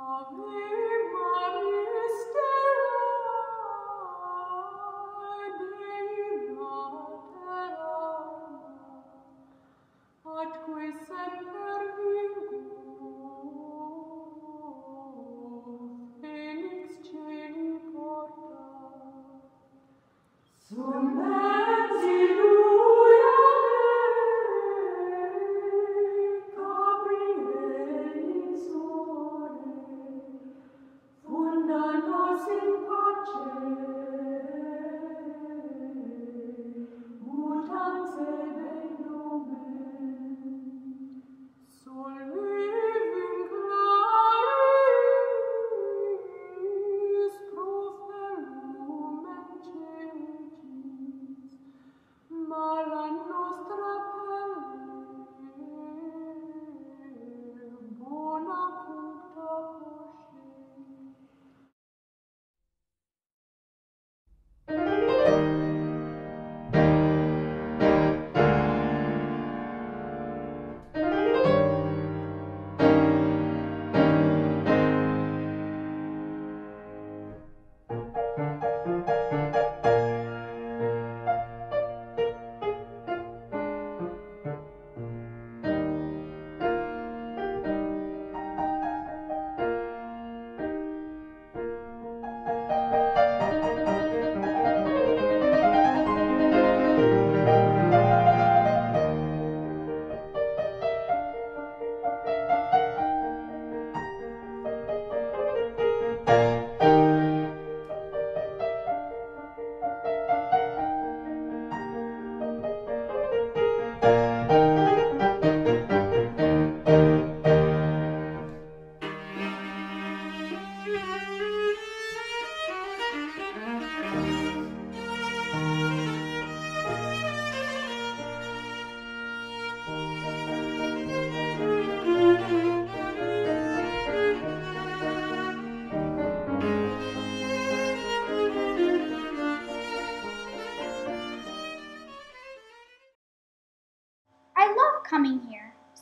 Amen. Coming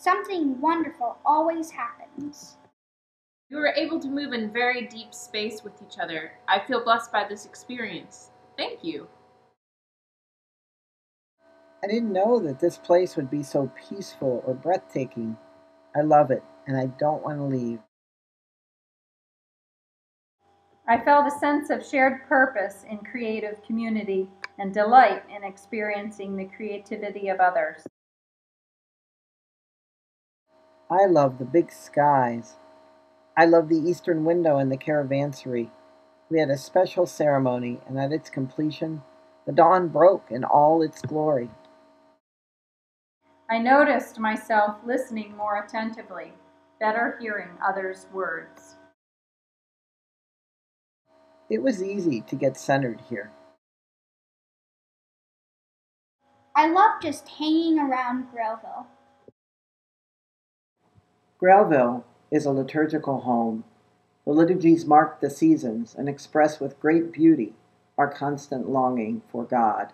Something wonderful always happens. We were able to move in very deep space with each other. I feel blessed by this experience. Thank you. I didn't know that this place would be so peaceful or breathtaking. I love it, and I don't want to leave. I felt a sense of shared purpose in creative community and delight in experiencing the creativity of others. I love the big skies. I love the eastern window and the caravansary. We had a special ceremony, and at its completion, the dawn broke in all its glory. I noticed myself listening more attentively, better hearing others' words. It was easy to get centered here. I love just hanging around Grailville. Grailville is a liturgical home. The liturgies mark the seasons and express with great beauty our constant longing for God.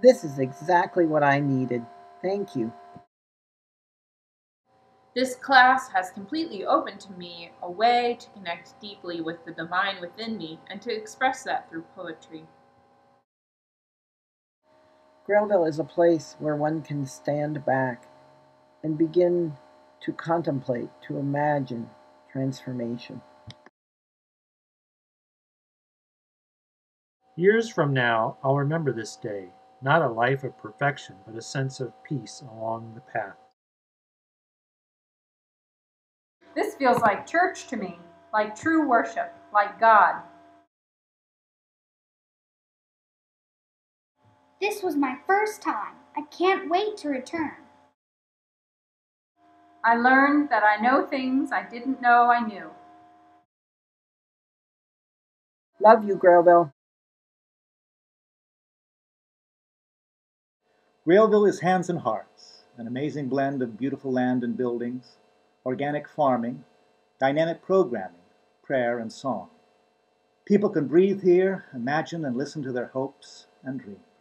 This is exactly what I needed. Thank you. This class has completely opened to me a way to connect deeply with the divine within me and to express that through poetry. Grailville is a place where one can stand back and begin to contemplate, to imagine transformation. Years from now, I'll remember this day, not a life of perfection, but a sense of peace along the path. This feels like church to me, like true worship, like God. This was my first time. I can't wait to return. I learned that I know things I didn't know I knew. Love you, Grailville. Grailville is Hands and Hearts, an amazing blend of beautiful land and buildings, organic farming, dynamic programming, prayer, and song. People can breathe here, imagine and listen to their hopes and dreams.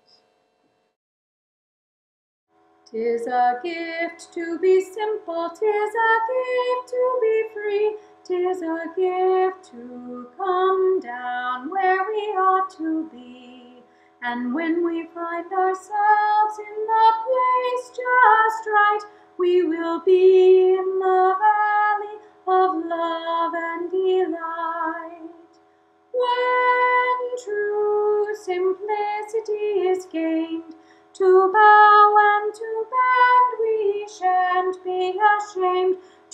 'Tis a gift to be simple, 'tis a gift to be free, 'tis a gift to come down where we ought to be. And when we find ourselves in the place just right, we will be in the valley of love and delight. When true simplicity is gained, to bow and to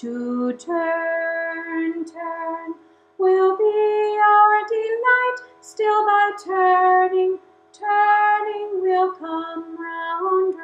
To turn, turn will be our delight. Still by turning, turning we'll come round.